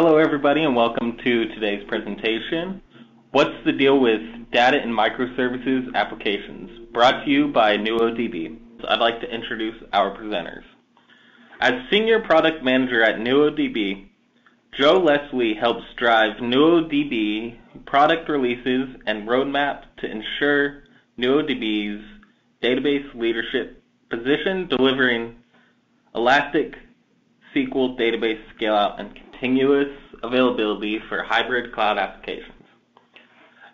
Hello, everybody, and welcome to today's presentation. What's the deal with data and microservices applications? Brought to you by NuoDB. I'd like to introduce our presenters. As Senior Product Manager at NuoDB, Joe Leslie helps drive NuoDB product releases and roadmap to ensure NuoDB's database leadership position, delivering elastic SQL database scale-out and continuous availability for hybrid cloud applications.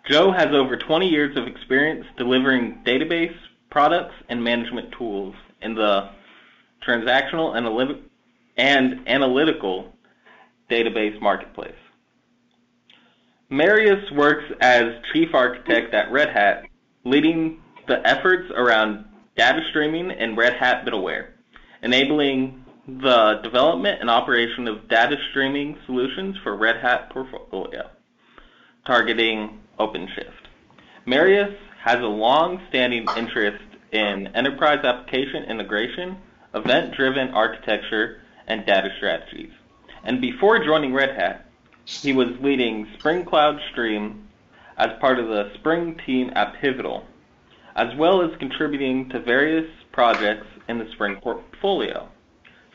Joe has over 20 years of experience delivering database products and management tools in the transactional and analytical database marketplace. Marius works as chief architect at Red Hat, leading the efforts around data streaming and Red Hat middleware, enabling the development and operation of data streaming solutions for Red Hat portfolio, targeting OpenShift. Marius has a long-standing interest in enterprise application integration, event-driven architecture, and data strategies. And before joining Red Hat, he was leading Spring Cloud Stream as part of the Spring team at Pivotal, as well as contributing to various projects in the Spring portfolio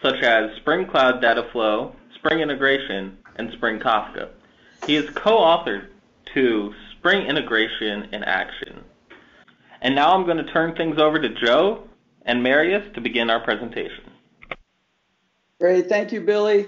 such as Spring Cloud Data Flow, Spring Integration, and Spring Kafka. He is co-authored to Spring Integration in Action. And now I'm going to turn things over to Joe and Marius to begin our presentation. Great, thank you, Billy.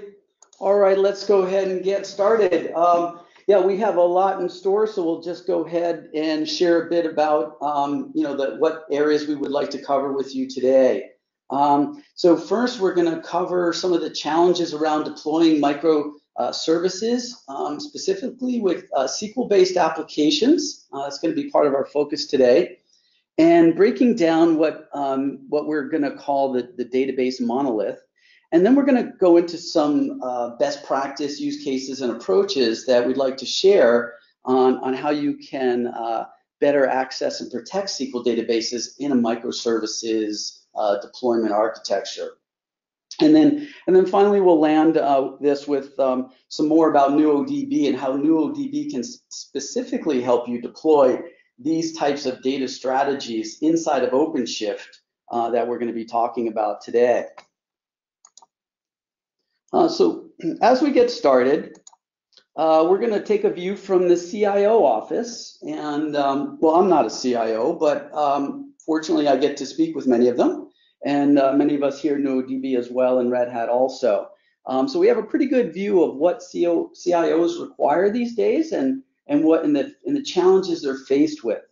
All right, let's go ahead and get started. Um, yeah, we have a lot in store, so we'll just go ahead and share a bit about, um, you know, the, what areas we would like to cover with you today. Um, so first, we're going to cover some of the challenges around deploying micro uh, services, um, specifically with uh, SQL-based applications. Uh, that's going to be part of our focus today. And breaking down what, um, what we're going to call the, the database monolith. And then we're going to go into some uh, best practice use cases and approaches that we'd like to share on, on how you can uh, better access and protect SQL databases in a microservices uh, deployment architecture. And then, and then finally, we'll land uh, this with um, some more about NuoDB and how NuoDB can specifically help you deploy these types of data strategies inside of OpenShift uh, that we're going to be talking about today. Uh, so as we get started, uh, we're going to take a view from the CIO office. And um, well, I'm not a CIO, but um, fortunately, I get to speak with many of them, and uh, many of us here NuoDB as well and Red Hat also. Um, so we have a pretty good view of what CO, CIOs require these days and and what in the in the challenges they're faced with.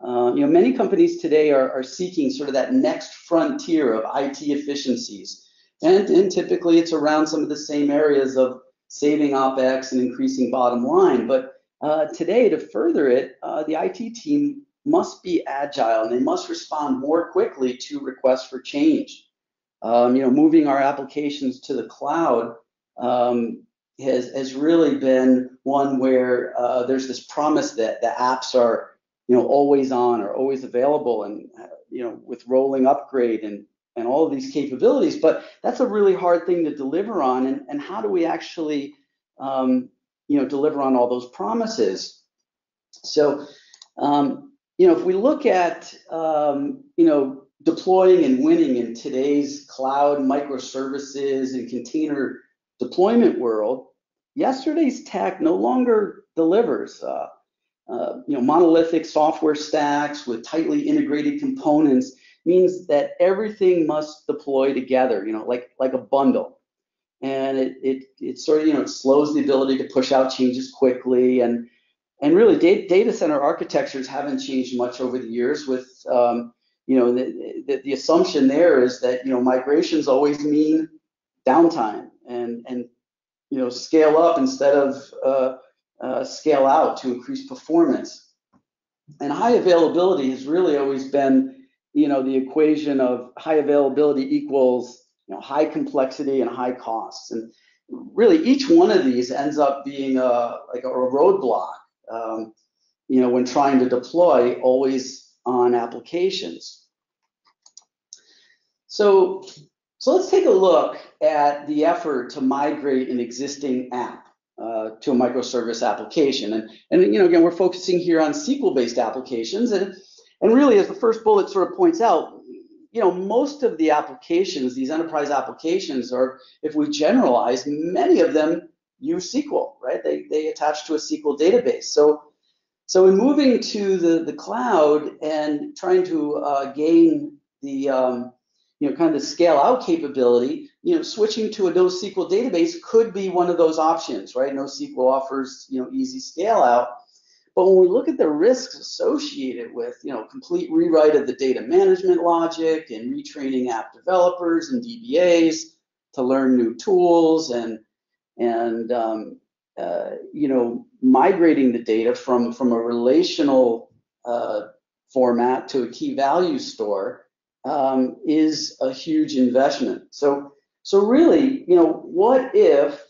Uh, you know, many companies today are, are seeking sort of that next frontier of IT efficiencies, and, and typically it's around some of the same areas of saving OpEx and increasing bottom line. But uh, today, to further it, uh, the IT team must be agile and they must respond more quickly to requests for change. Um, you know, moving our applications to the cloud um, has has really been one where uh, there's this promise that the apps are you know always on or always available and uh, you know with rolling upgrade and and all of these capabilities. But that's a really hard thing to deliver on. And, and how do we actually um, you know deliver on all those promises? So um, you know, if we look at, um, you know, deploying and winning in today's cloud microservices and container deployment world, yesterday's tech no longer delivers. Uh, uh, you know, monolithic software stacks with tightly integrated components means that everything must deploy together. You know, like like a bundle, and it it it sort of you know it slows the ability to push out changes quickly and and really data, center architectures haven't changed much over the years with um, you know the, the, the, assumption there is that you know migrations always mean downtime and and you know scale up instead of uh, uh, scale out to increase performance. And high availability has really always been you know the equation of high availability equals you know high complexity and high costs. And really each one of these ends up being a like a roadblock um, you know, when trying to deploy always on applications. So, so let's take a look at the effort to migrate an existing app. uh, to a microservice application. And, and you know, again, we're focusing here on SQL-based applications. And, and really, as the first bullet sort of points out, you know, most of the applications, these enterprise applications, are, if we generalize, many of them use SQL, right? They, they attach to a SQL database. So, so in moving to the, the cloud and trying to uh, gain the, um, you know, kind of the scale out capability, you know, switching to a NoSQL database could be one of those options, right? NoSQL offers, you know, easy scale out. But when we look at the risks associated with, you know, complete rewrite of the data management logic and retraining app developers and DBAs to learn new tools and and um, uh, you know migrating the data from from a relational uh, format to a key value store um, is a huge investment. So, so really, you know, what if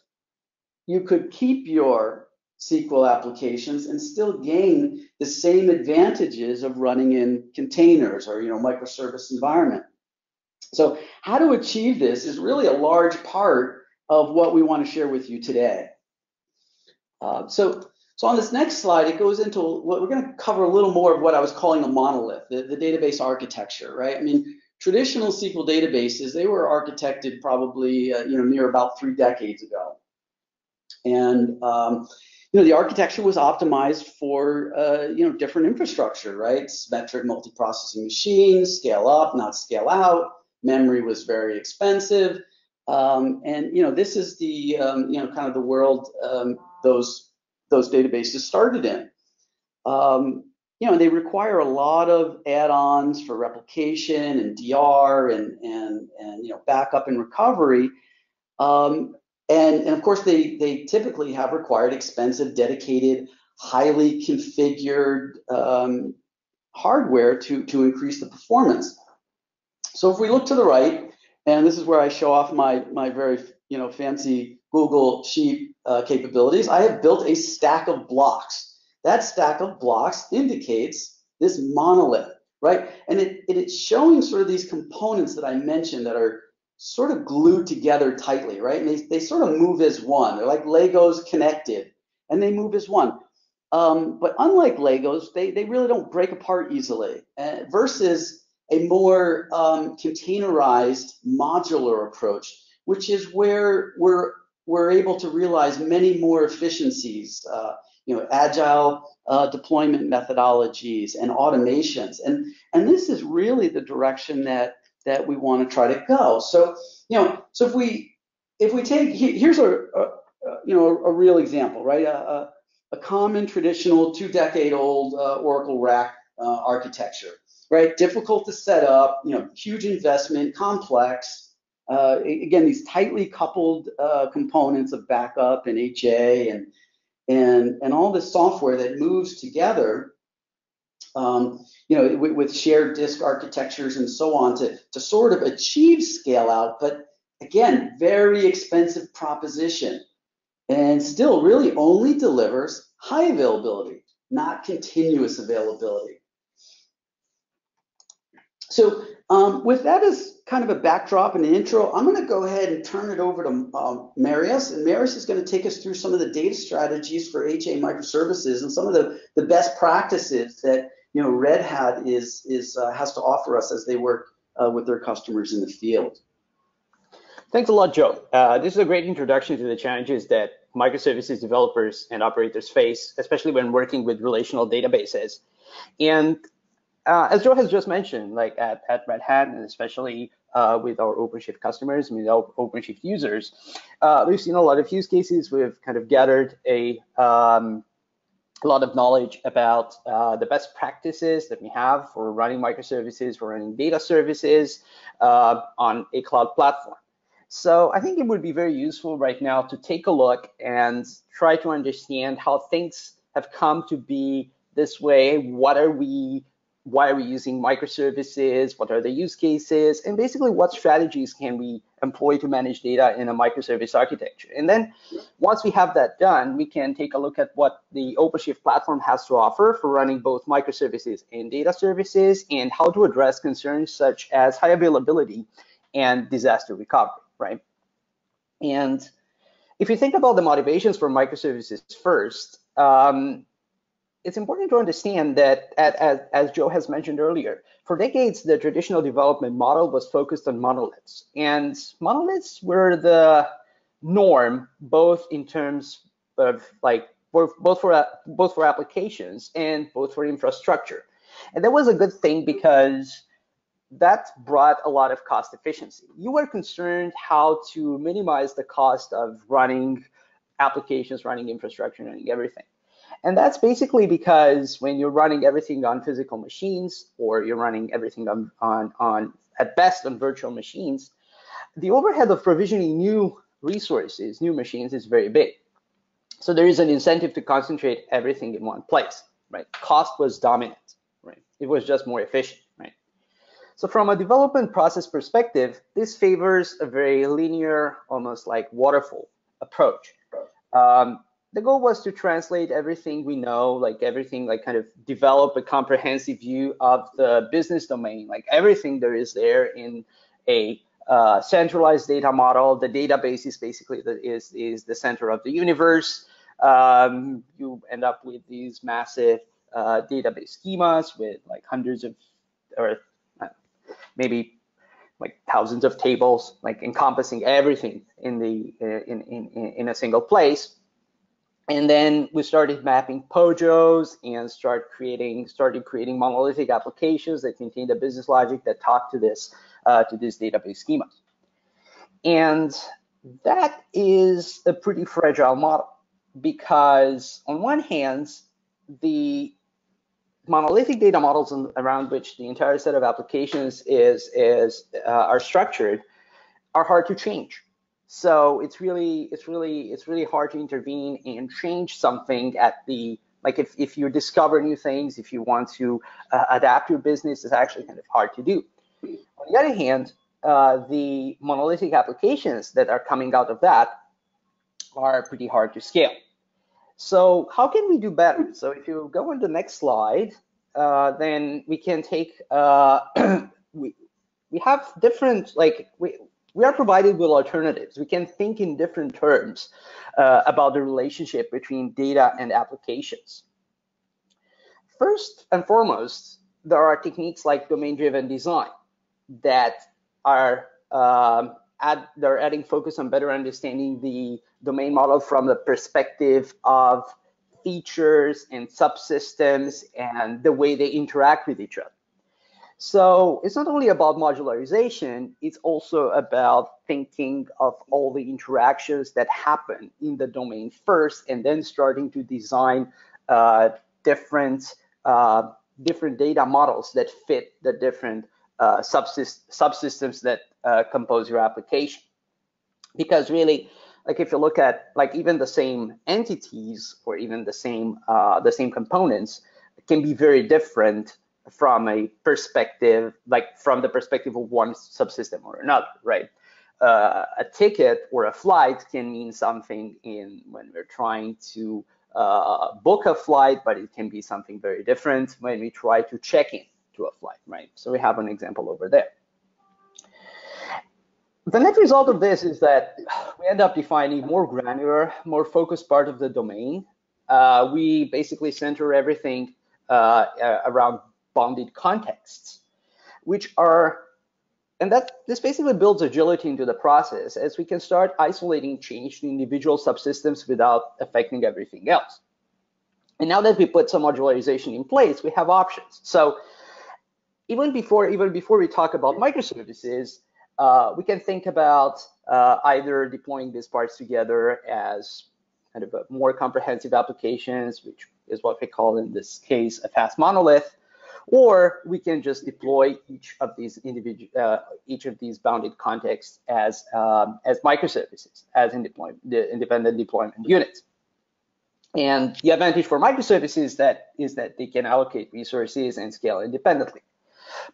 you could keep your SQL applications and still gain the same advantages of running in containers or, you know, microservice environment? So how to achieve this is really a large part of what we want to share with you today. Uh, so so on this next slide, it goes into what we're going to cover a little more of what I was calling a monolith, the, the database architecture, right? I mean, traditional SQL databases, they were architected probably, uh, you know, near about three decades ago. And, um, you know, the architecture was optimized for, uh, you know, different infrastructure, right? Symmetric multiprocessing machines, scale up, not scale out. Memory was very expensive. Um, and, you know, this is the, um, you know, kind of the world um, those those databases started in. Um, you know, they require a lot of add-ons for replication and DR and and and you know backup and recovery. Um, and, and of course, they they typically have required expensive, dedicated, highly configured um, hardware to to increase the performance. So if we look to the right, and this is where I show off my my very you know fancy Google Sheet uh, capabilities, I have built a stack of blocks. That stack of blocks indicates this monolith, right? And it, it, it's showing sort of these components that I mentioned that are sort of glued together tightly, right? And they, they sort of move as one. They're like Legos connected, and they move as one. Um, but unlike Legos, they, they really don't break apart easily uh, versus a more um, containerized modular approach, which is where we're we're able to realize many more efficiencies, uh, you know, agile uh, deployment methodologies and automations. And, and this is really the direction that, that we want to try to go. So, you know, so if we, if we take, here's a, a you know, a, a, real example, right? A, a common traditional two decade old uh, Oracle RAC uh, architecture, right? Difficult to set up, you know, huge investment, complex, uh, again, these tightly coupled uh, components of backup and HA and, and, and all this software that moves together, um, you know, with, with, shared disk architectures and so on to, to sort of achieve scale out, but again, very expensive proposition and still really only delivers high availability, not continuous availability. So um, with that as kind of a backdrop and an intro, I'm going to go ahead and turn it over to um, Marius, and Marius is going to take us through some of the data strategies for HA microservices and some of the, the best practices that you know Red Hat is is uh, has to offer us as they work uh, with their customers in the field. Thanks a lot, Joe. Uh, this is a great introduction to the challenges that microservices developers and operators face, especially when working with relational databases. And uh, as Joe has just mentioned, like at, at Red Hat, and especially uh, with our OpenShift customers, with our OpenShift users, uh, we've seen a lot of use cases. We've kind of gathered a, um, a lot of knowledge about uh, the best practices that we have for running microservices, for running data services uh, on a cloud platform. So I think it would be very useful right now to take a look and try to understand how things have come to be this way. What are we why are we using microservices, what are the use cases, and basically what strategies can we employ to manage data in a microservice architecture. And then once we have that done, we can take a look at what the OpenShift platform has to offer for running both microservices and data services and how to address concerns such as high availability and disaster recovery, right? And if you think about the motivations for microservices first, um, it's important to understand that, as, as Joe has mentioned earlier, for decades, the traditional development model was focused on monoliths. And monoliths were the norm, both in terms of like, both for, both for applications and both for infrastructure. And that was a good thing because that brought a lot of cost efficiency. You were concerned how to minimize the cost of running applications, running infrastructure, running everything. And that's basically because when you're running everything on physical machines or you're running everything on, on, on at best on virtual machines, the overhead of provisioning new resources, new machines is very big. So there is an incentive to concentrate everything in one place, right? Cost was dominant, right? It was just more efficient, right? So from a development process perspective, this favors a very linear, almost like waterfall approach. Um, the goal was to translate everything we know, like everything, like kind of develop a comprehensive view of the business domain, like everything there is there in a uh, centralized data model. The database is basically the, is is the center of the universe. Um, you end up with these massive uh, database schemas with like hundreds of or uh, maybe like thousands of tables, like encompassing everything in the in in in a single place and then we started mapping POJOs and start creating started creating monolithic applications that contain the business logic that talk to this uh, to this database schemas. And that is a pretty fragile model because on one hand, the monolithic data models around which the entire set of applications is is uh, are structured are hard to change so it's really it's really it's really hard to intervene and change something at the like if, if you discover new things, if you want to uh, adapt your business, it's actually kind of hard to do. On the other hand, uh, the monolithic applications that are coming out of that are pretty hard to scale. So how can we do better? So if you go on the next slide, uh, then we can take, uh, we, we have different, like we, we are provided with alternatives. We can think in different terms uh, about the relationship between data and applications. First and foremost, there are techniques like domain-driven design that are um, add, they're adding focus on better understanding the domain model from the perspective of features and subsystems and the way they interact with each other. So it's not only about modularization, it's also about thinking of all the interactions that happen in the domain first and then starting to design uh, different, uh, different data models that fit the different uh, subsyst subsystems that uh, compose your application. Because really, like if you look at like even the same entities or even the same, uh, the same components can be very different from a perspective, like from the perspective of one subsystem or another, right? Uh, a ticket or a flight can mean something in when we're trying to uh, book a flight, but it can be something very different when we try to check in to a flight, right? So we have an example over there. The net result of this is that we end up defining more granular, more focused part of the domain. Uh, we basically center everything uh, around bounded contexts, which are, and that this basically builds agility into the process as we can start isolating change to individual subsystems without affecting everything else. And now that we put some modularization in place, we have options. So even before, even before we talk about microservices, uh, we can think about uh, either deploying these parts together as kind of a more comprehensive applications, which is what we call in this case a fast monolith, or we can just deploy each of these individual, uh, each of these bounded contexts as um, as microservices, as in deployment, the independent deployment units. And the advantage for microservices that is that they can allocate resources and scale independently.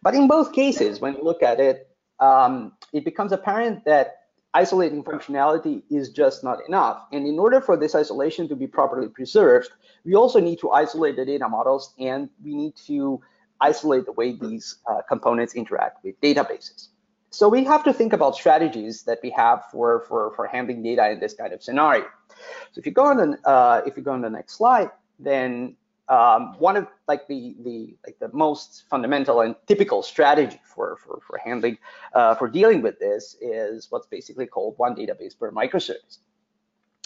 But in both cases, when you look at it, um, it becomes apparent that isolating functionality is just not enough. And in order for this isolation to be properly preserved, we also need to isolate the data models and we need to isolate the way these uh, components interact with databases. So we have to think about strategies that we have for, for, for handling data in this kind of scenario. So if you go on the, uh, if you go on the next slide, then um, one of like the the like the most fundamental and typical strategy for for for handling uh, for dealing with this is what's basically called one database per microservice.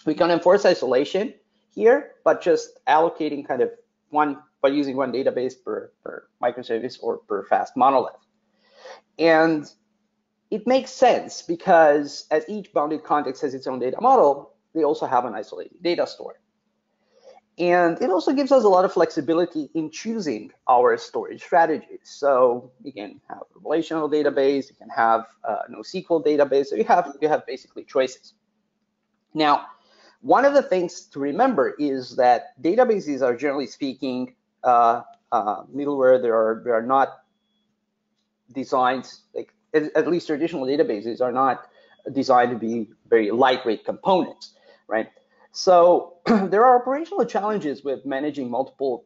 We can enforce isolation here, but just allocating kind of one by using one database per per microservice or per fast monolith. And it makes sense because as each bounded context has its own data model, they also have an isolated data store. And it also gives us a lot of flexibility in choosing our storage strategies. So you can have a relational database, you can have a NoSQL database, so you have, you have basically choices. Now, one of the things to remember is that databases are generally speaking uh, uh, middleware. They are, they are not designed, like at least traditional databases are not designed to be very lightweight components, right? So there are operational challenges with managing multiple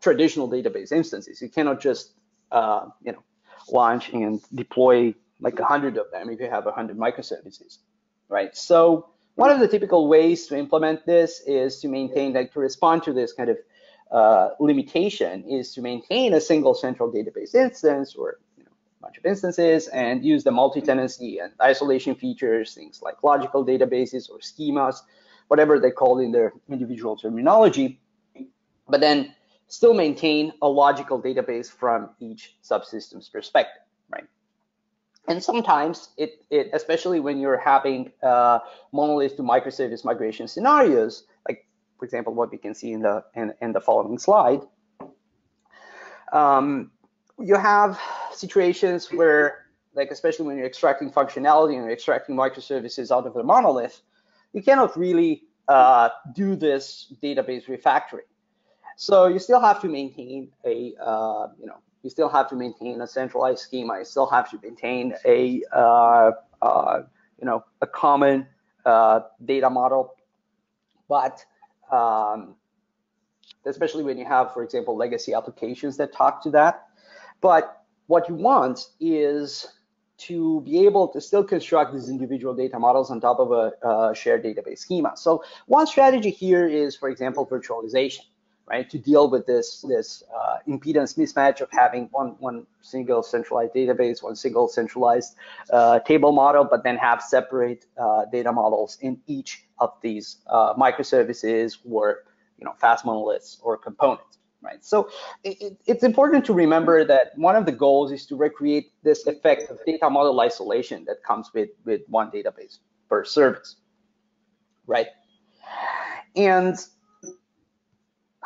traditional database instances. You cannot just, uh, you know, launch and deploy like a hundred of them if you have a hundred microservices, right? So one of the typical ways to implement this is to maintain, like to respond to this kind of uh, limitation is to maintain a single central database instance or you know, a bunch of instances and use the multi-tenancy and isolation features, things like logical databases or schemas whatever they call in their individual terminology, but then still maintain a logical database from each subsystem's perspective? And sometimes it, it especially when you're having uh, monolith to microservice migration scenarios, like for example, what we can see in the in, in the following slide, um, you have situations where, like especially when you're extracting functionality and you're extracting microservices out of the monolith, you cannot really uh, do this database refactoring. So you still have to maintain a, uh, you know, you still have to maintain a centralized schema. You still have to maintain a, uh, uh you know, a common uh, data model. But um, especially when you have, for example, legacy applications that talk to that. But what you want is to be able to still construct these individual data models on top of a, a shared database schema. So one strategy here is, for example, virtualization, right? To deal with this, this uh, impedance mismatch of having one, one single centralized database, one single centralized uh, table model, but then have separate uh, data models in each of these uh, microservices or you know, fast monoliths or components right? So it, it's important to remember that one of the goals is to recreate this effect of data model isolation that comes with, with one database per service, right? And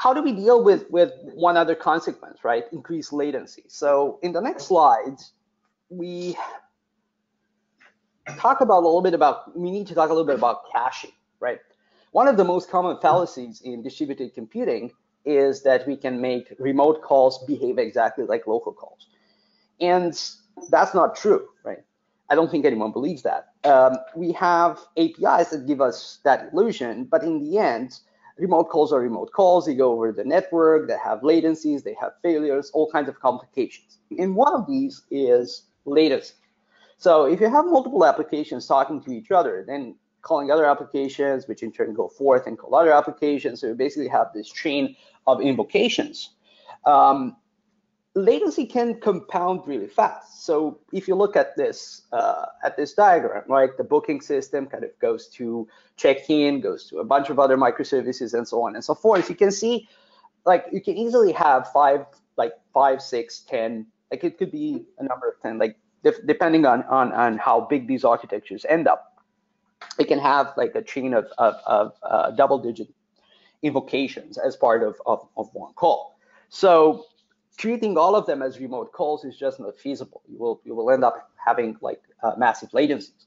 how do we deal with, with one other consequence, right? Increased latency. So in the next slides, we talk about a little bit about, we need to talk a little bit about caching, right? One of the most common fallacies in distributed computing is that we can make remote calls behave exactly like local calls. And that's not true, right? I don't think anyone believes that. Um, we have APIs that give us that illusion, but in the end, remote calls are remote calls. They go over the network, they have latencies, they have failures, all kinds of complications. And one of these is latency. So if you have multiple applications talking to each other, then calling other applications, which in turn go forth and call other applications. So you basically have this chain of invocations. Um, latency can compound really fast. So if you look at this uh, at this diagram, right, the booking system kind of goes to check-in, goes to a bunch of other microservices, and so on and so forth. You can see, like, you can easily have five, like five, six, ten, like it could be a number of ten, like depending on on on how big these architectures end up. It can have like a chain of of, of uh, double-digit invocations as part of, of, of one call. So treating all of them as remote calls is just not feasible. You will you will end up having like uh, massive latencies.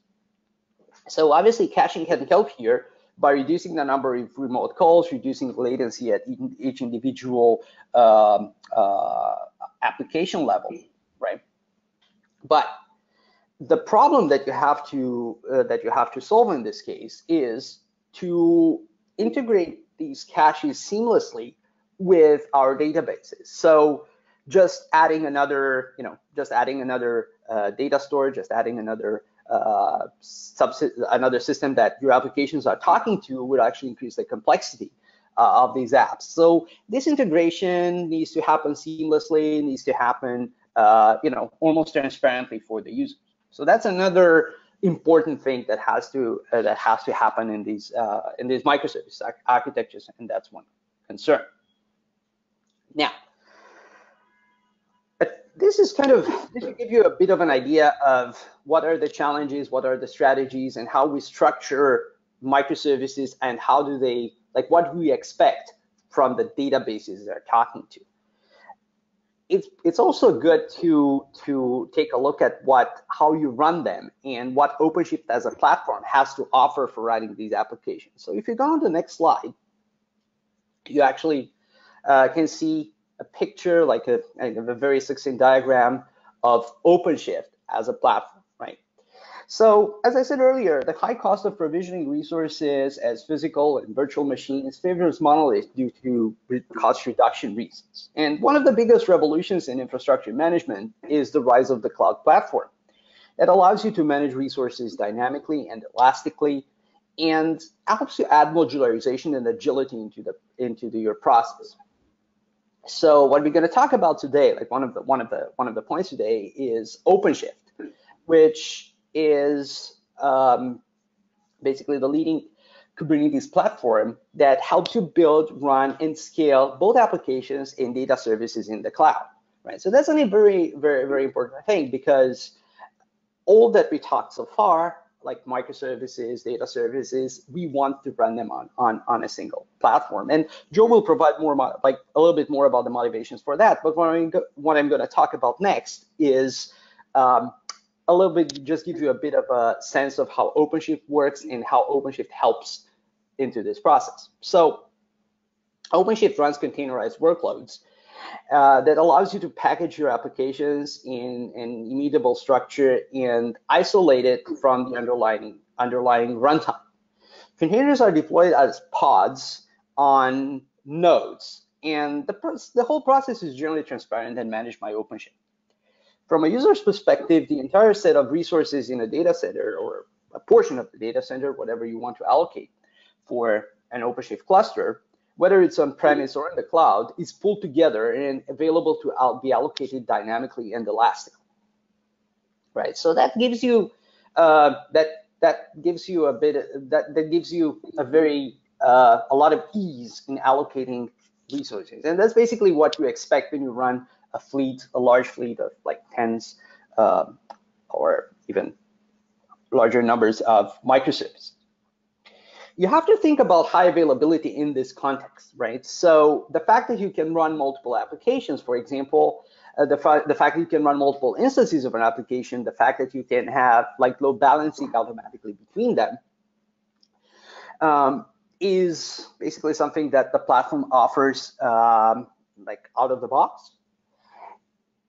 So obviously caching can help here by reducing the number of remote calls, reducing latency at each individual um, uh, application level, right? But the problem that you have to uh, that you have to solve in this case is to integrate these caches seamlessly with our databases. So just adding another, you know, just adding another uh, data store, just adding another uh, another system that your applications are talking to would actually increase the complexity uh, of these apps. So this integration needs to happen seamlessly, needs to happen, uh, you know, almost transparently for the user. So that's another important thing that has to uh, that has to happen in these uh, in these microservice architectures, and that's one concern. Now, is kind of give you a bit of an idea of what are the challenges, what are the strategies, and how we structure microservices and how do they like what do we expect from the databases they're talking to. It's it's also good to to take a look at what how you run them and what OpenShift as a platform has to offer for writing these applications. So if you go on the next slide, you actually uh, can see a picture, like a, a very succinct diagram of OpenShift as a platform, right? So as I said earlier, the high cost of provisioning resources as physical and virtual machines favors monolith due to cost reduction reasons. And one of the biggest revolutions in infrastructure management is the rise of the cloud platform. It allows you to manage resources dynamically and elastically and helps you add modularization and agility into the into the, your process. So what we're going to talk about today, like one of the one of the one of the points today, is OpenShift, which is um, basically the leading Kubernetes platform that helps you build, run, and scale both applications and data services in the cloud. Right. So that's a very, very, very important thing because all that we talked so far like microservices, data services, we want to run them on, on, on a single platform. And Joe will provide more, like a little bit more about the motivations for that. But what I'm, what I'm going to talk about next is um, a little bit, just give you a bit of a sense of how OpenShift works and how OpenShift helps into this process. So OpenShift runs containerized workloads uh, that allows you to package your applications in an immutable structure and isolate it from the underlying underlying runtime. Containers are deployed as pods on nodes, and the, the whole process is generally transparent and managed by OpenShift. From a user's perspective, the entire set of resources in a data center or a portion of the data center, whatever you want to allocate for an OpenShift cluster, whether it's on premise or in the cloud, is pulled together and available to be allocated dynamically and elastically. Right. So that gives you uh, that that gives you a bit that that gives you a very uh, a lot of ease in allocating resources, and that's basically what you expect when you run a fleet, a large fleet of like tens uh, or even larger numbers of microservices you have to think about high availability in this context, right? So the fact that you can run multiple applications, for example, uh, the, fa the fact that you can run multiple instances of an application, the fact that you can have like load balancing automatically between them, um, is basically something that the platform offers um, like out of the box.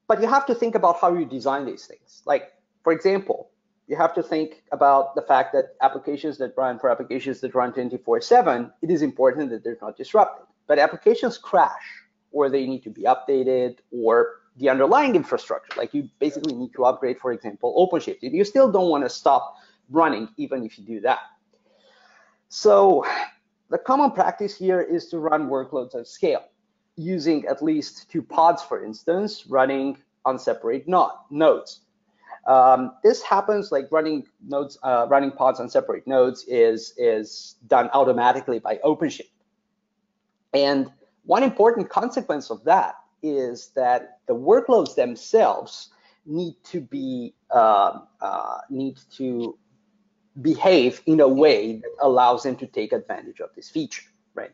But you have to think about how you design these things. Like, for example, you have to think about the fact that applications that run for applications that run 24/7, it is important that they're not disrupted. But applications crash, or they need to be updated, or the underlying infrastructure, like you basically need to upgrade, for example, OpenShift. You still don't want to stop running even if you do that. So the common practice here is to run workloads at scale using at least two pods, for instance, running on separate nodes. Um, this happens like running nodes, uh, running pods on separate nodes is, is done automatically by OpenShift. And one important consequence of that is that the workloads themselves need to be uh, uh, need to behave in a way that allows them to take advantage of this feature, right?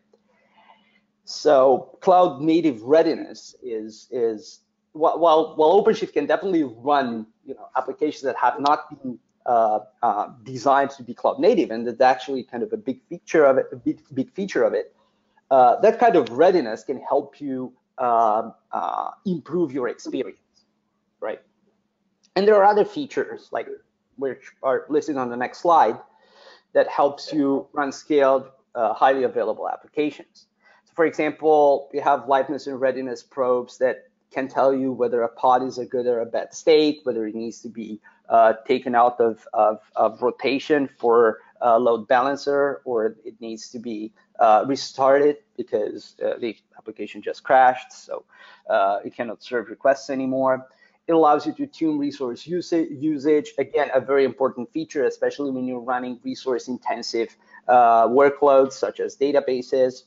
So cloud native readiness is is while, while OpenShift can definitely run you know applications that have not been uh, uh, designed to be cloud native, and that's actually kind of a big feature of it. A big, big feature of it. Uh, that kind of readiness can help you um, uh, improve your experience, right? And there are other features like which are listed on the next slide that helps you run scaled, uh, highly available applications. So for example, we have liveness and readiness probes that can tell you whether a pod is a good or a bad state, whether it needs to be uh, taken out of, of, of rotation for a load balancer, or it needs to be uh, restarted because uh, the application just crashed, so uh, it cannot serve requests anymore. It allows you to tune resource usage, usage. Again, a very important feature, especially when you're running resource intensive uh, workloads such as databases.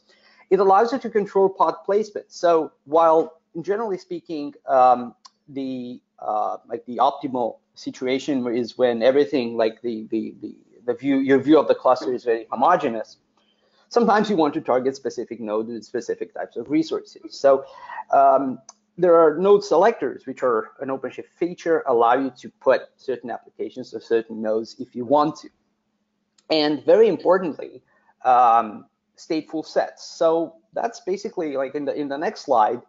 It allows you to control pod placement. So while generally speaking, um, the uh, like the optimal situation is when everything like the, the, the, the view, your view of the cluster is very homogeneous. Sometimes you want to target specific nodes with specific types of resources. So um, there are node selectors, which are an OpenShift feature, allow you to put certain applications to certain nodes if you want to. And very importantly, um, stateful sets. So that's basically like in the in the next slide,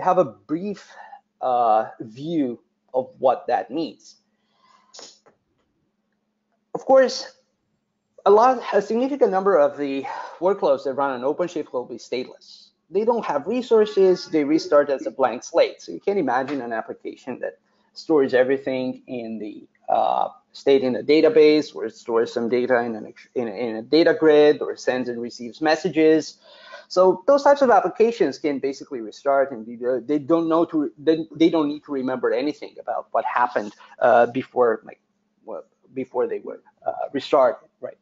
have a brief uh, view of what that means. Of course, a lot, a significant number of the workloads that run on OpenShift will be stateless. They don't have resources. They restart as a blank slate. So you can't imagine an application that stores everything in the uh, state in a database, or it stores some data in, an, in, in a data grid, or sends and receives messages. So those types of applications can basically restart, and they don't know to they, don't need to remember anything about what happened uh, before like well, before they were uh, restarted, right?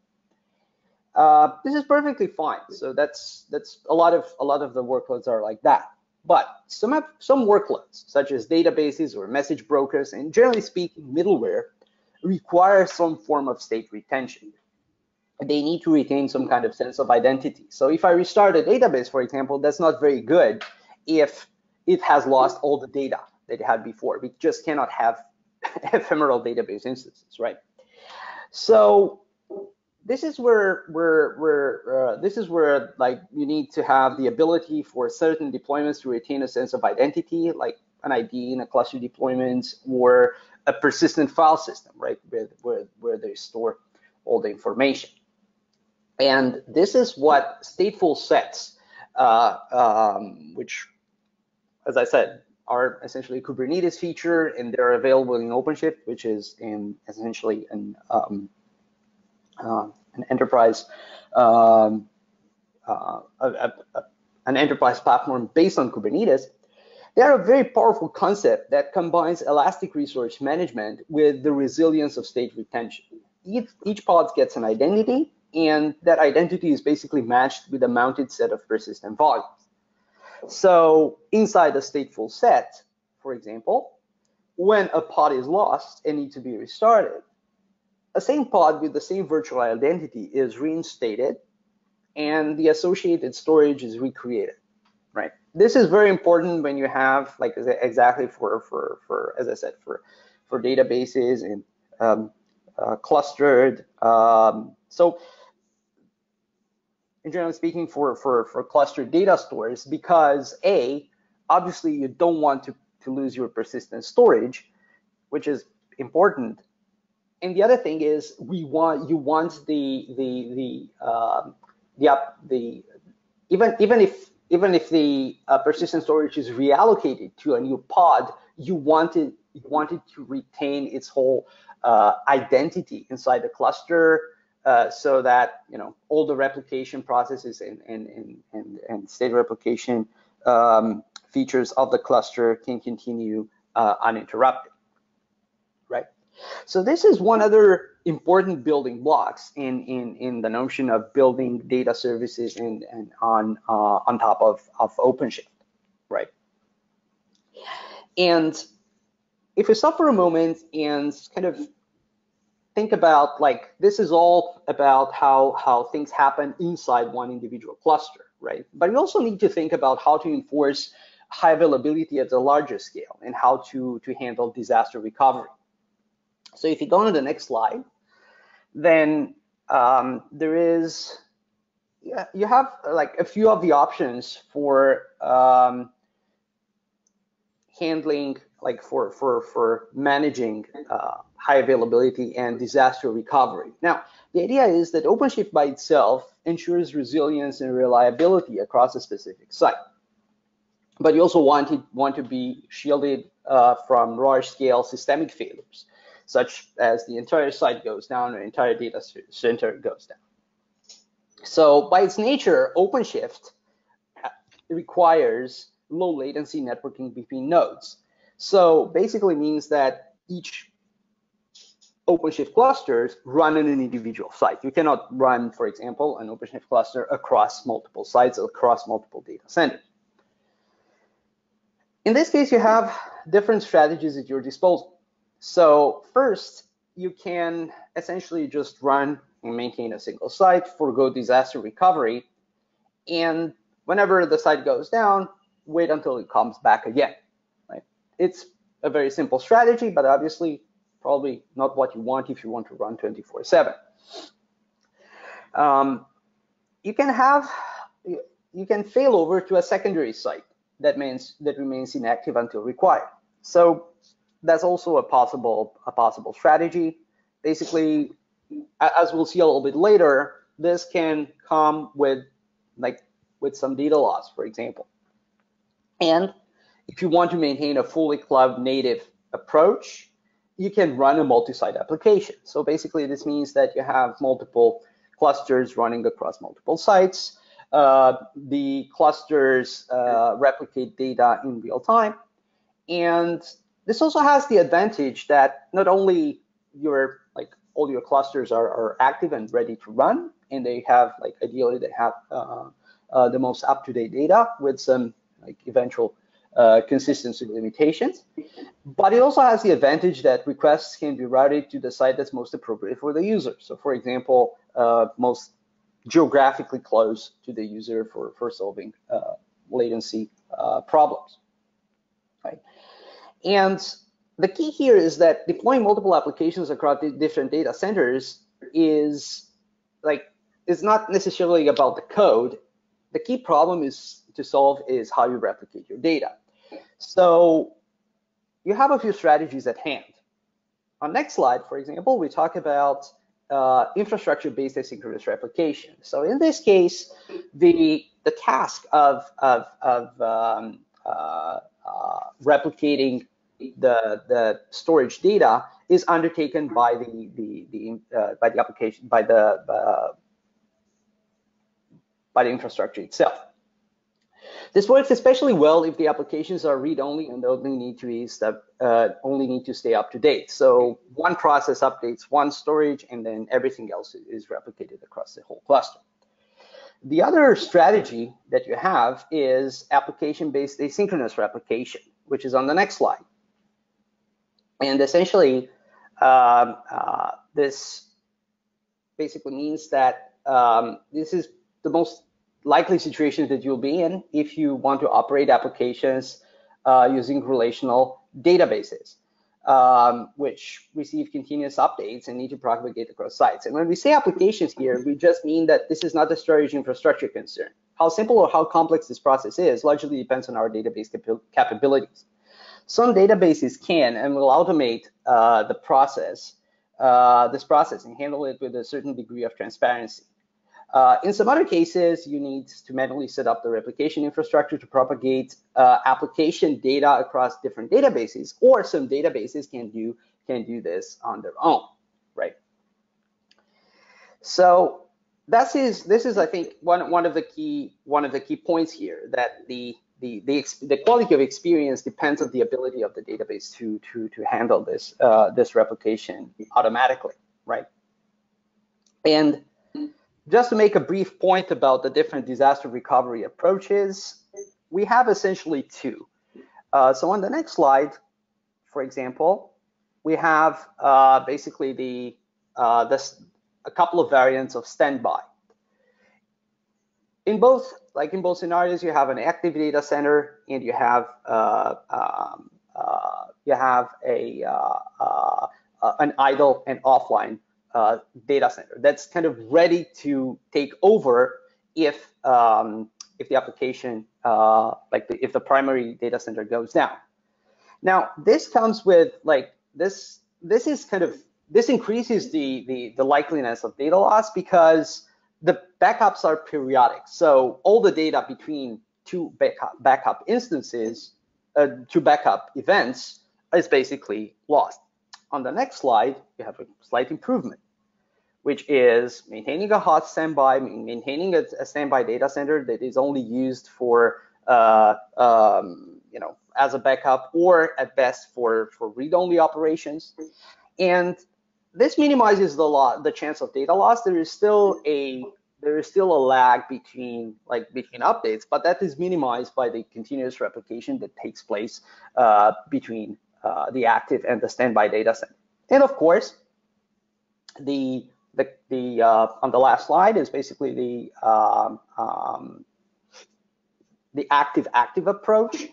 Uh, this is perfectly fine. So that's that's a lot of a lot of the workloads are like that. But some some workloads, such as databases or message brokers, and generally speaking, middleware, require some form of state retention. They need to retain some kind of sense of identity. So if I restart a database, for example, that's not very good if it has lost all the data that it had before. We just cannot have ephemeral database instances, right? So this is where where where uh, this is where like you need to have the ability for certain deployments to retain a sense of identity, like an ID in a cluster deployment or a persistent file system, right, where where, where they store all the information. And this is what stateful sets, uh, um, which, as I said, are essentially a Kubernetes feature, and they're available in OpenShift, which is in essentially an um, uh, an enterprise um, uh, a, a, a, an enterprise platform based on Kubernetes. They are a very powerful concept that combines elastic resource management with the resilience of state retention. Each, each pod gets an identity, and that identity is basically matched with a mounted set of persistent volumes. So inside a stateful set, for example, when a pod is lost and needs to be restarted, a same pod with the same virtual identity is reinstated and the associated storage is recreated, right? This is very important when you have like exactly for, for, for as I said, for, for databases and um, uh, clustered. Um, so generally speaking, for, for, for clustered data stores, because A, obviously you don't want to, to lose your persistent storage, which is important. And the other thing is we want you want the the the um, the the even even if even if the uh, persistent storage is reallocated to a new pod, you wanted you wanted to retain its whole uh, identity inside the cluster uh, so that you know all the replication processes and and and and, and state replication um, features of the cluster can continue uh, uninterrupted, right? So this is one other important building blocks in in in the notion of building data services and and on uh, on top of of OpenShift, right? And if we stop for a moment and kind of think about like this is all about how how things happen inside one individual cluster, right? But we also need to think about how to enforce high availability at a larger scale and how to to handle disaster recovery. So if you go on to the next slide, then um, there is yeah, you have like a few of the options for um, handling like for for for managing uh, high availability and disaster recovery. Now, the idea is that OpenShift by itself ensures resilience and reliability across a specific site. but you also want to, want to be shielded uh, from large-scale systemic failures, such as the entire site goes down or entire data center goes down. So by its nature, OpenShift requires low latency networking between nodes. So basically means that each OpenShift clusters run in an individual site. You cannot run, for example, an OpenShift cluster across multiple sites, across multiple data centers. In this case, you have different strategies at your disposal. So first, you can essentially just run and maintain a single site, forego disaster recovery, and whenever the site goes down, wait until it comes back again. Right? It's a very simple strategy, but obviously probably not what you want if you want to run 24/7. Um, you can have you can fail over to a secondary site that means that remains inactive until required. So that's also a possible a possible strategy. Basically, as we'll see a little bit later, this can come with like with some data loss, for example. And if you want to maintain a fully cloud native approach, you can run a multi-site application. So basically, this means that you have multiple clusters running across multiple sites. Uh, the clusters uh, replicate data in real time. And this also has the advantage that not only your like all your clusters are, are active and ready to run, and they have like ideally they have uh, uh the most up-to-date data with some like eventual uh, consistency limitations. But it also has the advantage that requests can be routed to the site that's most appropriate for the user. So for example, uh, most geographically close to the user for, for solving uh, latency uh, problems. Right? And the key here is that deploying multiple applications across different data centers is like is not necessarily about the code. The key problem is to solve is how you replicate your data. So you have a few strategies at hand. On next slide, for example, we talk about uh, infrastructure-based asynchronous replication. So in this case, the the task of of, of um, uh, uh, replicating the the storage data is undertaken by the the, the uh, by the application by the uh, by the infrastructure itself. This works especially well if the applications are read-only and only need to be step, uh, only need to stay up to date. So one process updates one storage, and then everything else is replicated across the whole cluster. The other strategy that you have is application-based asynchronous replication, which is on the next slide. And essentially, um, uh, this basically means that um, this is the most likely situations that you'll be in if you want to operate applications uh, using relational databases, um, which receive continuous updates and need to propagate across sites. And when we say applications here, we just mean that this is not a storage infrastructure concern. How simple or how complex this process is largely depends on our database cap capabilities. Some databases can and will automate uh, the process, uh, this process and handle it with a certain degree of transparency. Uh, in some other cases, you need to manually set up the replication infrastructure to propagate uh, application data across different databases, or some databases can do can do this on their own, right? So that's is this is I think one one of the key one of the key points here that the the the, the quality of experience depends on the ability of the database to to to handle this uh, this replication automatically, right? And just to make a brief point about the different disaster recovery approaches, we have essentially two. Uh, so on the next slide, for example, we have uh, basically the uh, this a couple of variants of standby. In both, like in both scenarios, you have an active data center and you have uh, um, uh, you have a uh, an idle and offline uh, data center that's kind of ready to take over if um, if the application uh, like the, if the primary data center goes down. Now this comes with like this this is kind of this increases the the, the likeliness of data loss because the backups are periodic. So all the data between two backup, backup instances, uh, two backup events is basically lost. On the next slide, you have a slight improvement, which is maintaining a hot standby, maintaining a, a standby data center that is only used for, uh, um, you know, as a backup or at best for, for read-only operations. And this minimizes the lot, the chance of data loss. There is still a there is still a lag between like between updates, but that is minimized by the continuous replication that takes place uh, between uh, the active and the standby data set. And of course, the the, the uh, on the last slide is basically the um, um, the active active approach,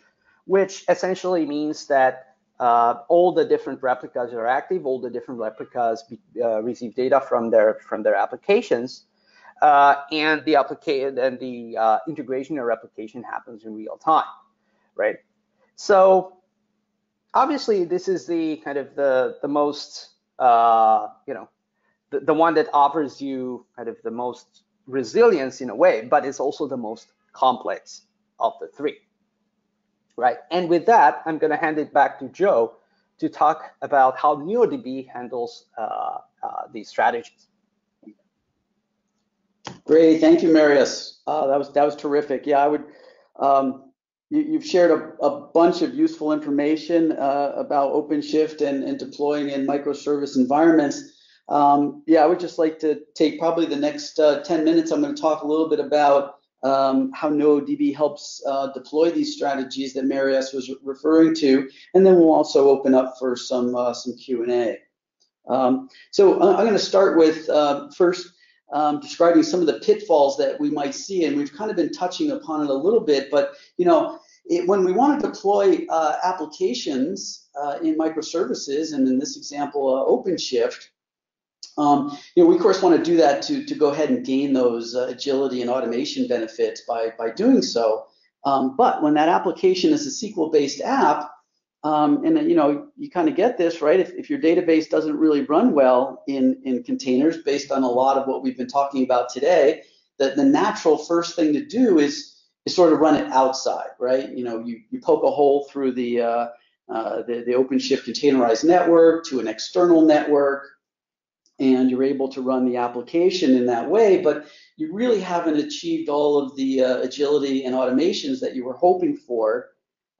which essentially means that uh, all the different replicas are active, all the different replicas be, uh, receive data from their from their applications, uh, and the application and the uh, integration or replication happens in real time, right? So obviously, this is the kind of the the most uh, you know the, the one that offers you kind of the most resilience in a way, but it's also the most complex of the three right? And with that, I'm going to hand it back to Joe to talk about how NuoDB handles uh, uh, these strategies. Great, thank you, Marius. Uh, that was that was terrific. Yeah, I would. Um, you, have shared a, a, bunch of useful information uh, about OpenShift and, and, deploying in microservice environments. Um, yeah, I would just like to take probably the next uh, 10 minutes. I'm going to talk a little bit about um, how NuoDB helps uh, deploy these strategies that Marius was referring to, and then we'll also open up for some uh, some Q&A. Um, so uh, I'm going to start with uh, first um, describing some of the pitfalls that we might see, and we've kind of been touching upon it a little bit, but you know, it, when we want to deploy uh, applications uh, in microservices, and in this example, OpenShift, um, you know, we of course want to do that to, to go ahead and gain those uh, agility and automation benefits by, by doing so. Um, but when that application is a SQL-based app, um, and you know, you kind of get this, right? If, if your database doesn't really run well in, in containers based on a lot of what we've been talking about today, that the natural first thing to do is, is sort of run it outside, right? You know, you, you poke a hole through the, uh, uh, the, the OpenShift containerized network to an external network, and you're able to run the application in that way, but you really haven't achieved all of the uh, agility and automations that you were hoping for.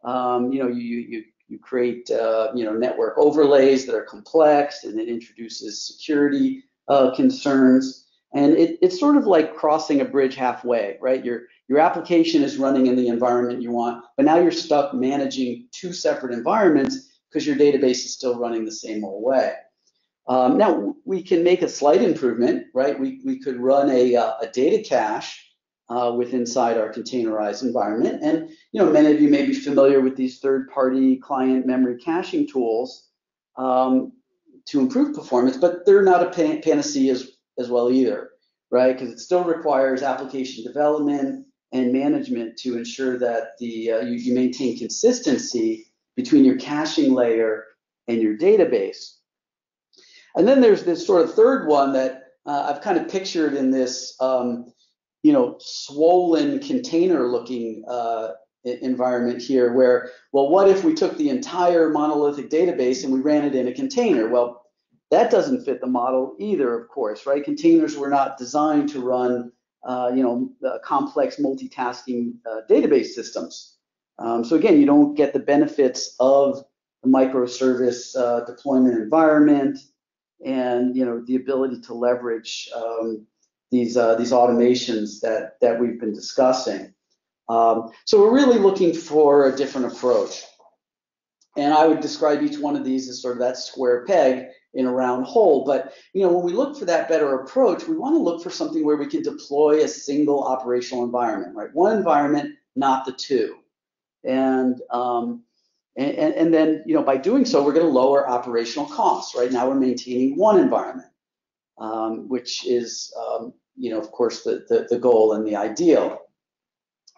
Um, you know, you, you, you create, uh, you know, network overlays that are complex and it introduces security uh, concerns. And it, it's sort of like crossing a bridge halfway, right? Your, your application is running in the environment you want, but now you're stuck managing two separate environments because your database is still running the same old way. Um, now we can make a slight improvement, right? We, we could run a, uh, a data cache uh, with inside our containerized environment. And you know, many of you may be familiar with these third-party client memory caching tools um, to improve performance, but they're not a pan panacea as, as well either, right? Because it still requires application development and management to ensure that the uh, you, you maintain consistency between your caching layer and your database. And then there's this sort of third one that uh, I've kind of pictured in this, um, you know, swollen container looking uh, environment here where, well, what if we took the entire monolithic database and we ran it in a container? Well, that doesn't fit the model either, of course, right? Containers were not designed to run, uh, you know, complex multitasking uh, database systems. Um, so again, you don't get the benefits of the microservice uh, deployment environment, and you know the ability to leverage um, these uh, these automations that that we've been discussing. Um, so we're really looking for a different approach, and I would describe each one of these as sort of that square peg in a round hole. But you know when we look for that better approach, we want to look for something where we can deploy a single operational environment, right? One environment, not the two, and um, and, and, and, then, you know, by doing so, we're going to lower operational costs. Right now, we're maintaining one environment, um, which is, um, you know, of course, the, the, the goal and the ideal.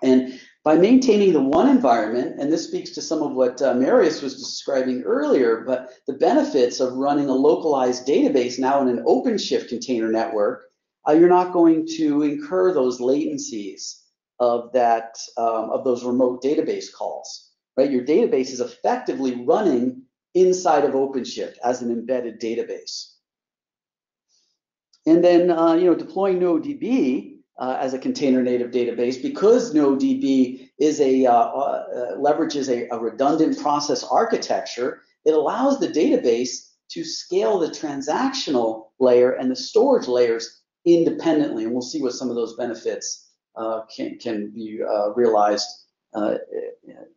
And by maintaining the one environment, and this speaks to some of what uh, Marius was describing earlier, but the benefits of running a localized database now in an OpenShift container network, uh, you're not going to incur those latencies of that um, of those remote database calls, right? Your database is effectively running inside of OpenShift as an embedded database. And then, uh, you know, deploying NuoDB uh, as a container native database because NuoDB is a uh, uh, leverages a, a redundant process architecture. It allows the database to scale the transactional layer and the storage layers independently, and we'll see what some of those benefits uh, can can be uh, realized uh,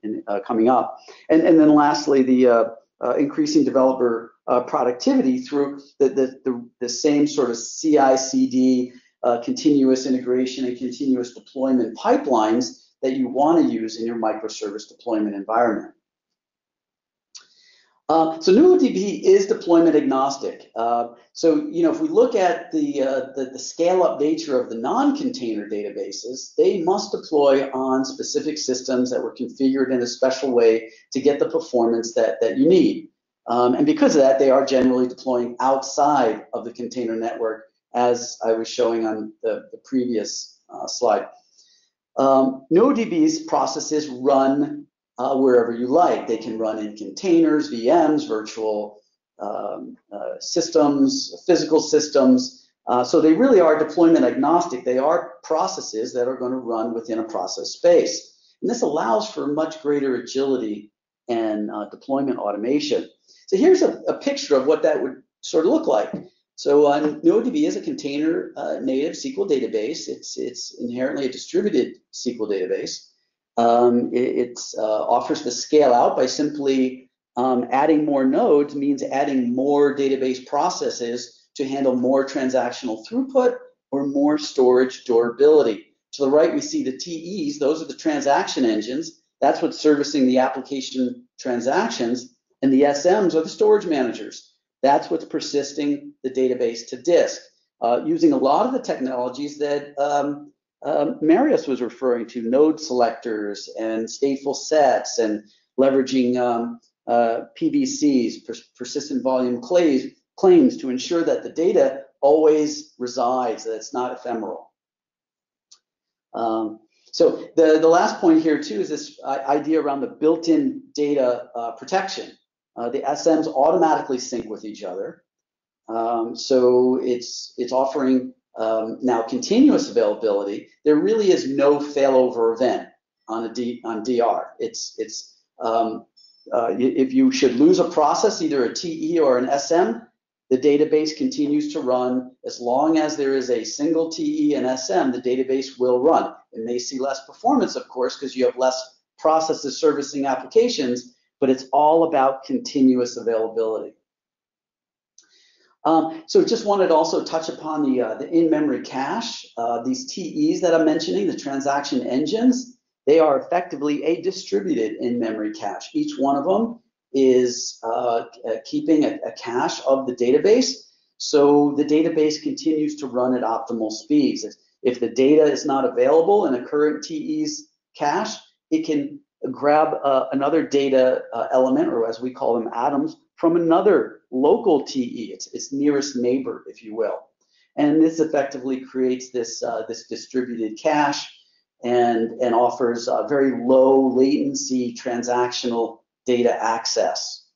in, coming up. And and then lastly, the increasing developer productivity through the, the the the same sort of CI/CD uh, continuous integration and continuous deployment pipelines that you want to use in your microservice deployment environment. Uh, so NuoDB is deployment agnostic. Uh, so, you know, if we look at the, uh, the, the scale-up nature of the non-container databases, they must deploy on specific systems that were configured in a special way to get the performance that, that you need. Um, and because of that, they are generally deploying outside of the container network as I was showing on the, the previous uh, slide. Um, NuoDB's processes run uh, wherever you like. They can run in containers, VMs, virtual um, uh, systems, physical systems. Uh, so they really are deployment agnostic. They are processes that are going to run within a process space. And this allows for much greater agility and uh, deployment automation. So here's a, a picture of what that would sort of look like. So uh, NuoDB is a container uh, native SQL database. It's it's inherently a distributed SQL database. Um, it uh, offers the scale out by simply um, adding more nodes means adding more database processes to handle more transactional throughput or more storage durability. To the right, we see the TEs. Those are the transaction engines. That's what's servicing the application transactions. And the SMs are the storage managers. That's what's persisting the database to disk uh, using a lot of the technologies that um, um, Marius was referring to, node selectors and stateful sets and leveraging um, uh, PVCs, per persistent volume claims, claims to ensure that the data always resides, that it's not ephemeral. Um, so the, the last point here too is this idea around the built-in data uh, protection. Uh, the SMs automatically sync with each other. Um, so it's it's offering um, now continuous availability. There really is no failover event on a D, on DR. It's it's um, uh, if you should lose a process, either a TE or an SM, the database continues to run as long as there is a single TE and SM. The database will run. It may see less performance, of course, because you have less processes servicing applications, but it's all about continuous availability. Um, so just wanted to also touch upon the, uh, the in-memory cache. Uh, these TEs that I'm mentioning, the transaction engines, they are effectively a distributed in-memory cache. Each one of them is uh, keeping a, a cache of the database, so the database continues to run at optimal speeds. If, if the data is not available in a current TE's cache, it can grab uh, another data uh, element, or as we call them, atoms, from another local TE, its, its nearest neighbor, if you will. And this effectively creates this, uh, this distributed cache and, and offers very low latency transactional data access.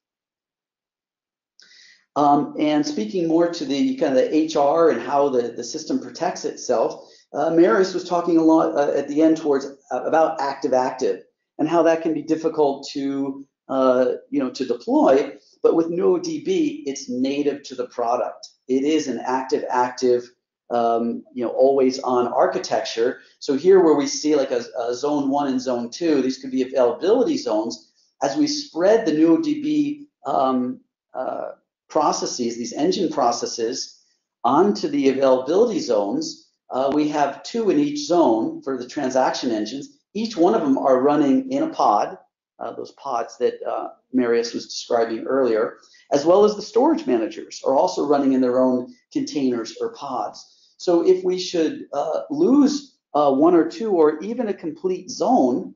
Um, and speaking more to the kind of the HR and how the, the system protects itself, uh, Marius was talking a lot uh, at the end towards uh, about active-active and how that can be difficult to uh, you know to deploy. But with NuoDB, it's native to the product. It is an active-active, um, you know, always-on architecture. So here, where we see like a, a, zone one and zone two, these could be availability zones. As we spread the NuoDB um, uh, processes, these engine processes, onto the availability zones, uh, we have two in each zone for the transaction engines each one of them are running in a pod, uh, those pods that uh, Marius was describing earlier, as well as the storage managers are also running in their own containers or pods. So if we should uh, lose uh, one or two or even a complete zone,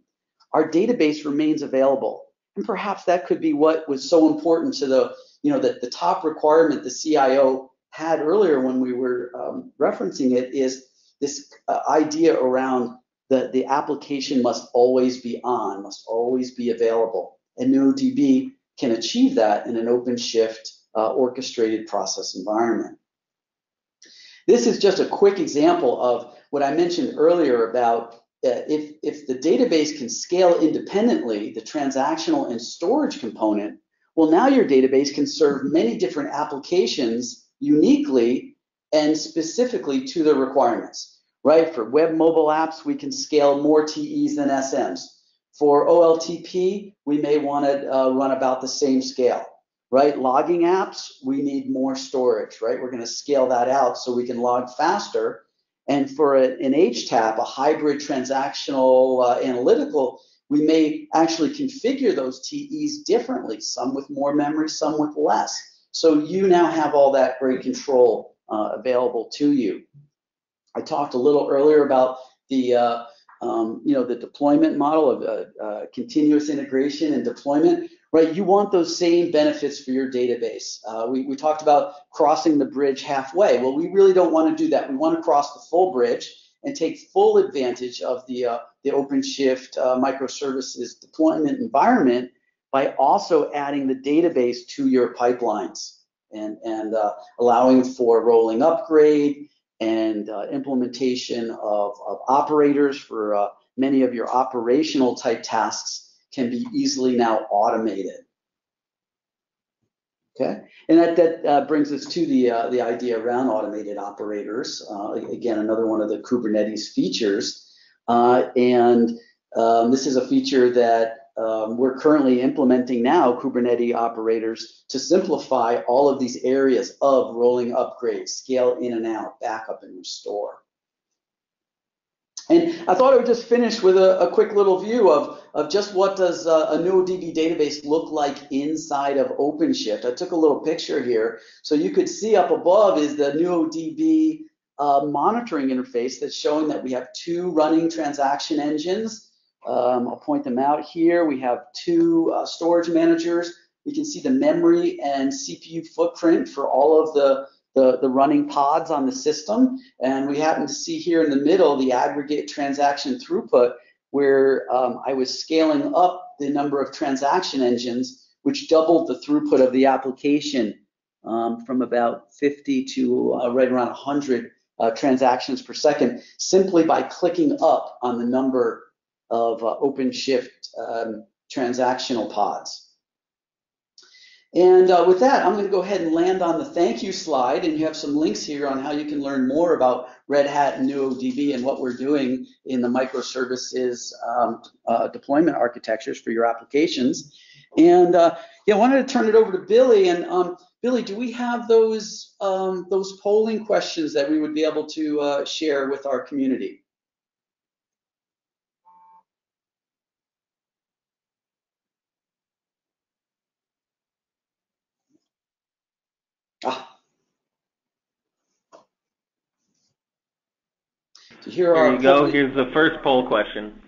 our database remains available. And perhaps that could be what was so important to the, you know, the, the top requirement the CIO had earlier when we were um, referencing it is this uh, idea around the, the application must always be on, must always be available. And NuoDB can achieve that in an OpenShift uh, orchestrated process environment. This is just a quick example of what I mentioned earlier about uh, if, if the database can scale independently, the transactional and storage component, well, now your database can serve many different applications uniquely and specifically to the requirements, right? For web mobile apps, we can scale more TEs than SMs. For OLTP, we may want to uh, run about the same scale, right? Logging apps, we need more storage, right? We're going to scale that out so we can log faster. And for a, an HTAP, a hybrid transactional uh, analytical, we may actually configure those TEs differently, some with more memory, some with less. So you now have all that great control uh, available to you. I talked a little earlier about the uh, um, you know, the deployment model of uh, uh, continuous integration and deployment, right? You want those same benefits for your database. Uh, we, we talked about crossing the bridge halfway. Well, we really don't want to do that. We want to cross the full bridge and take full advantage of the, uh, the OpenShift uh, microservices deployment environment by also adding the database to your pipelines and, and allowing for rolling upgrade, and uh, implementation of, of, operators for uh, many of your operational type tasks can be easily now automated. Okay, and that, that uh, brings us to the, uh, the idea around automated operators. Uh, again, another one of the Kubernetes features. Uh, and um, this is a feature that um, we're currently implementing now Kubernetes operators to simplify all of these areas of rolling upgrades, scale in and out, backup and restore. And I thought I would just finish with a, a quick little view of, of just what does a, a NuoDB database look like inside of OpenShift. I took a little picture here. So you could see up above is the NuoDB uh, monitoring interface that's showing that we have two running transaction engines um, I'll point them out here. We have two uh, storage managers. We can see the memory and CPU footprint for all of the, the, the, running pods on the system. And we happen to see here in the middle the aggregate transaction throughput where um, I was scaling up the number of transaction engines, which doubled the throughput of the application um, from about 50 to uh, right around 100 uh, transactions per second, simply by clicking up on the number of uh, OpenShift um, transactional pods. And uh, with that, I'm going to go ahead and land on the thank you slide, and you have some links here on how you can learn more about Red Hat and NuoDB and what we're doing in the microservices um, uh, deployment architectures for your applications. And uh, yeah, I wanted to turn it over to Billy. And um, Billy, do we have those um, those polling questions that we would be able to uh, share with our community? Ah. So here, here you go. Here's the first poll question.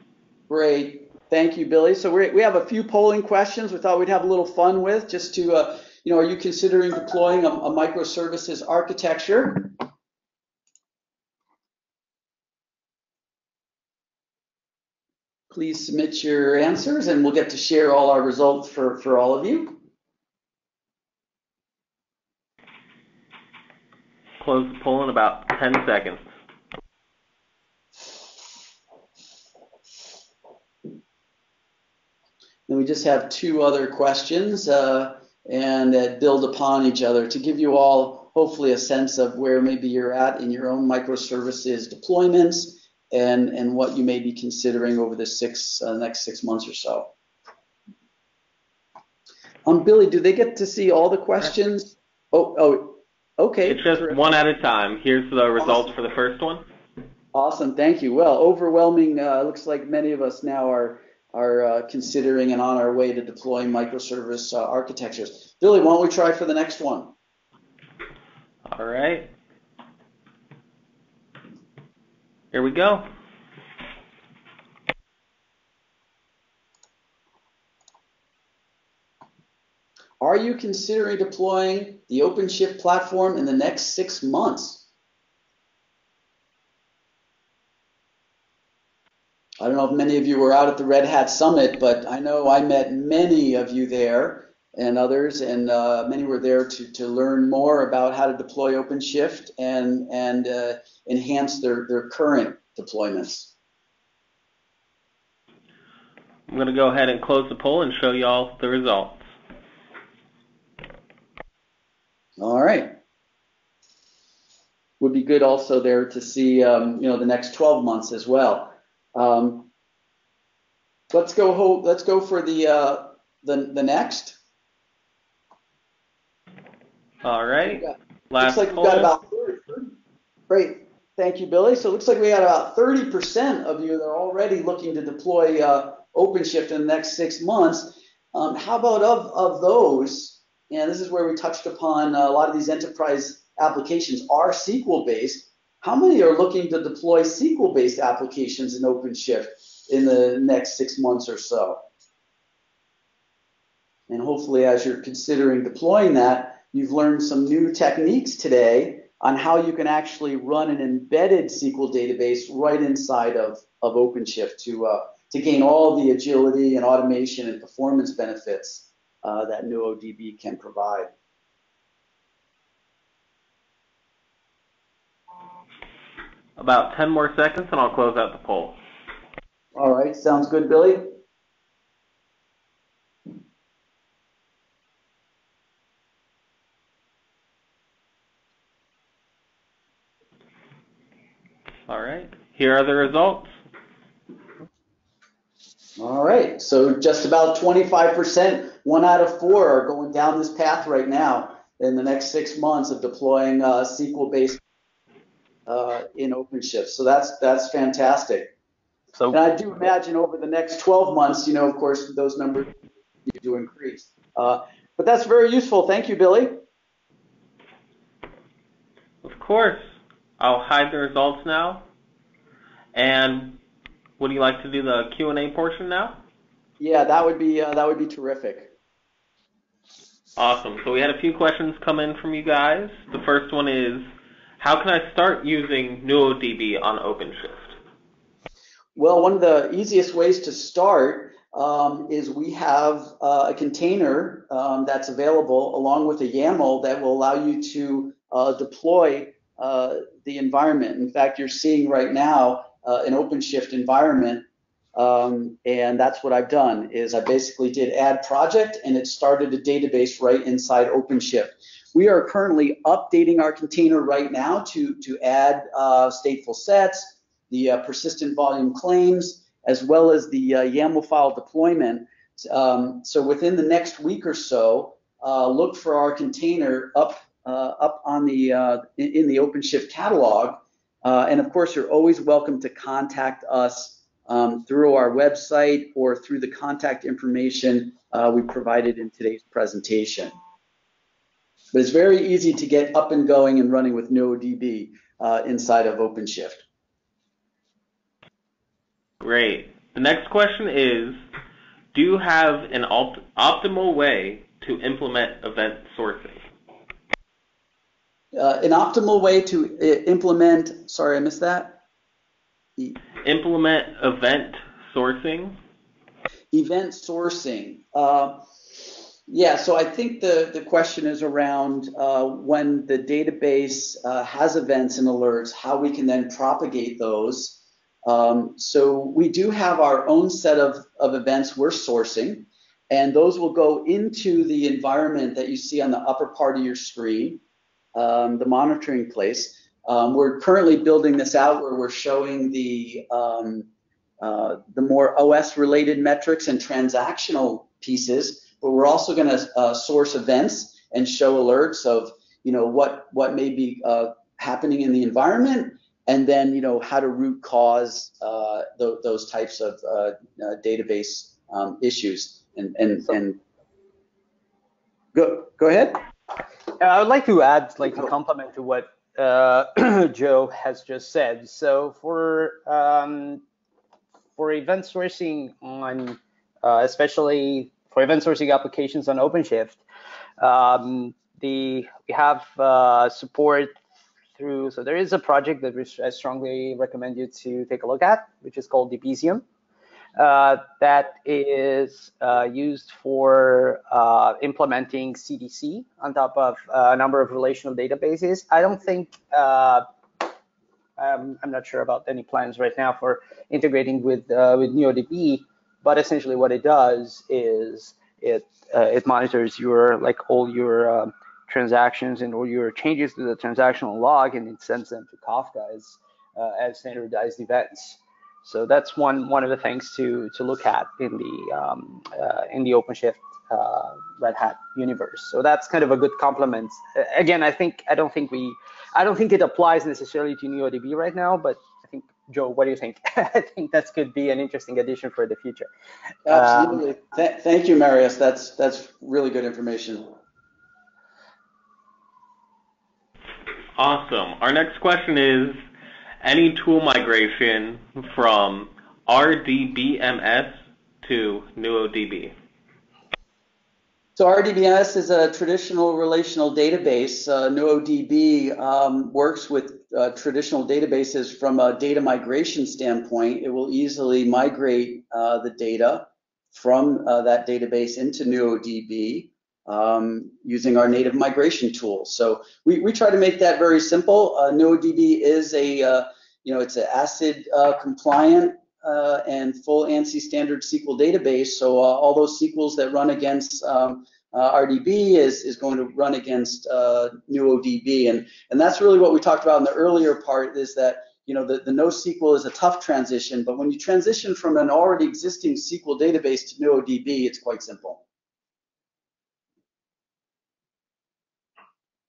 Great. Thank you, Billy. So we we have a few polling questions we thought we'd have a little fun with just to, uh, you know, are you considering deploying a, a microservices architecture? Please submit your answers and we'll get to share all our results for, for all of you. Close the poll in about 10 seconds. Then we just have two other questions uh, and that build upon each other to give you all hopefully a sense of where maybe you're at in your own microservices deployments and, and what you may be considering over the six uh, next six months or so. Um, Billy, do they get to see all the questions? Oh, oh, Okay. It's just terrific. one at a time. Here's the results for the first one. Awesome. Thank you. Well, overwhelming. Uh, looks like many of us now are are uh, considering and on our way to deploying microservice uh, architectures. Billy, why don't we try for the next one? All right. Here we go. Are you considering deploying the OpenShift platform in the next six months? I don't know if many of you were out at the Red Hat Summit, but I know I met many of you there and others, and uh, many were there to, to learn more about how to deploy OpenShift and, and uh, enhance their, their current deployments. I'm going to go ahead and close the poll and show you all the results. All right. Would be good also there to see, um, you know, the next 12 months as well. Um, let's go. Let's go for the uh, the the next. All right. Got, Last looks like poll. we've got about 30. Great. Thank you, Billy. So it looks like we got about 30% of you that are already looking to deploy uh, OpenShift in the next six months. Um, how about of, of those, and this is where we touched upon uh, a lot of these enterprise applications are SQL based. How many are looking to deploy SQL based applications in OpenShift in the next six months or so? And hopefully, as you're considering deploying that, you've learned some new techniques today on how you can actually run an embedded SQL database right inside of, of OpenShift to, uh, to gain all the agility and automation and performance benefits uh, that NuoDB can provide. About 10 more seconds and I'll close out the poll. All right, sounds good, Billy. All right. Here are the results. All right, so just about 25%, one out of four are going down this path right now in the next six months of deploying uh, SQL-based uh, in OpenShift. So that's that's fantastic. So And I do imagine over the next 12 months, you know, of course, those numbers need to increase. Uh, but that's very useful. Thank you, Billy. Of course. I'll hide the results now. And would you like to do the Q&A portion now? Yeah, that would be uh, that would be terrific. Awesome. So we had a few questions come in from you guys. The first one is, how can I start using NuoDB on OpenShift? Well, one of the easiest ways to start um, is we have uh, a container um, that's available along with a YAML that will allow you to uh, deploy uh, the environment. In fact, you're seeing right now uh, an OpenShift environment, um, and that's what I've done. Is I basically did add project, and it started a database right inside OpenShift. We are currently updating our container right now to to add uh, stateful sets, the uh, persistent volume claims, as well as the uh, YAML file deployment. Um, so within the next week or so, uh, look for our container up uh, up on the uh, in, in the OpenShift catalog. Uh, and of course, you're always welcome to contact us um, through our website or through the contact information uh, we provided in today's presentation. But it's very easy to get up and going and running with NuoDB uh, inside of OpenShift. Great. The next question is, do you have an op optimal way to implement event sourcing? Uh, an optimal way to uh, implement, sorry, I missed that. Implement event sourcing. Event sourcing. Uh, yeah, so I think the, the question is around uh, when the database uh, has events and alerts, how we can then propagate those. Um, so we do have our own set of, of events we're sourcing, and those will go into the environment that you see on the upper part of your screen, um, the monitoring place. Um, we're currently building this out where we're showing the um, uh, the more OS related metrics and transactional pieces, but we're also going to uh, source events and show alerts of you know what what may be uh, happening in the environment, and then you know how to root cause uh, th those types of uh, uh, database um, issues. And and and go go ahead. I would like to add, like, a complement to what uh, Joe has just said. So for um, for event sourcing on, uh, especially for event sourcing applications on OpenShift, um, the we have uh, support through. So there is a project that I strongly recommend you to take a look at, which is called Debezium. Uh, that is uh, used for uh, implementing CDC on top of uh, a number of relational databases. I don't think, uh, um, I'm not sure about any plans right now for integrating with, uh, with NuoDB, but essentially what it does is it, it monitors your, like all your um, transactions and all your changes to the transactional log and it sends them to Kafka as, as standardized events. So that's one one of the things to to look at in the um, uh, in the OpenShift uh, Red Hat universe. So that's kind of a good complement. Again, I think I don't think we I don't think it applies necessarily to NuoDB right now, but I think Joe, what do you think? I think that could be an interesting addition for the future. Absolutely. Um, Th thank you, Marius. That's that's really good information. Awesome. Our next question is any tool migration from RDBMS to NuoDB? So RDBMS is a traditional relational database. Uh, NuoDB um, works with uh, traditional databases from a data migration standpoint. It will easily migrate uh, the data from uh, that database into NuoDB um, using our native migration tools. So we, we try to make that very simple. Uh, is a, uh, you know, it's an ACID uh, compliant uh, and full ANSI standard SQL database. So uh, all those SQLs that run against um, uh, RDB is, is going to run against NuoDB. And, and that's really what we talked about in the earlier part is that you know, the, the NoSQL is a tough transition, but when you transition from an already existing SQL database to NuoDB, it's quite simple.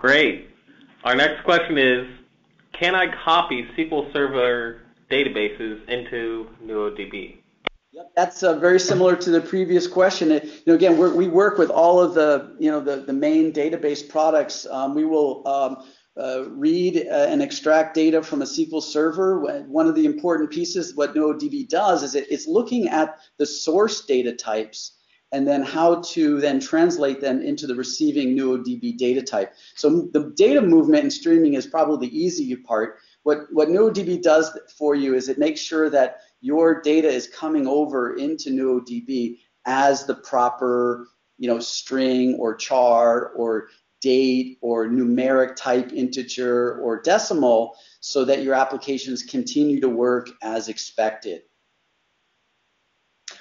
Great. Our next question is, can I copy SQL Server databases into NuoDB? Yep, that's uh, very similar to the previous question. It, you know, again, we work with all of the, you know, the, the main database products. Um, we will um, uh, read uh, and extract data from a SQL Server. One of the important pieces, what NuoDB does, is it, it's looking at the source data types and then how to then translate them into the receiving NuoDB data type. So the data movement and streaming is probably the easy part. What, what NuoDB does for you is it makes sure that your data is coming over into NuoDB as the proper you know, string or char or date or numeric type integer or decimal so that your applications continue to work as expected.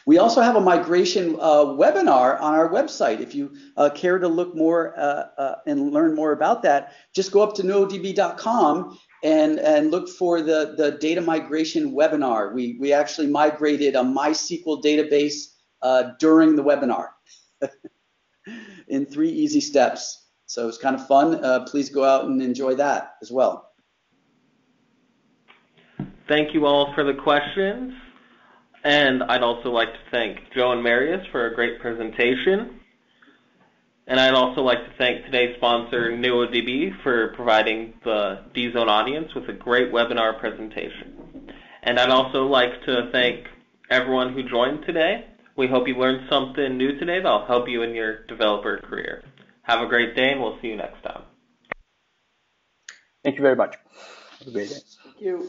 We also have a migration uh, webinar on our website. If you uh, care to look more uh, uh and learn more about that, just go up to nuodb.com and, and look for the, the data migration webinar. We, we actually migrated a MySQL database uh, during the webinar in three easy steps. So it's kind of fun. Uh, please go out and enjoy that as well. Thank you all for the questions. And I'd also like to thank Joe and Marius for a great presentation. And I'd also like to thank today's sponsor, NuoDB, for providing the DZone audience with a great webinar presentation. And I'd also like to thank everyone who joined today. We hope you learned something new today that'll help you in your developer career. Have a great day, and we'll see you next time. Thank you very much. Have a great day. Thank you.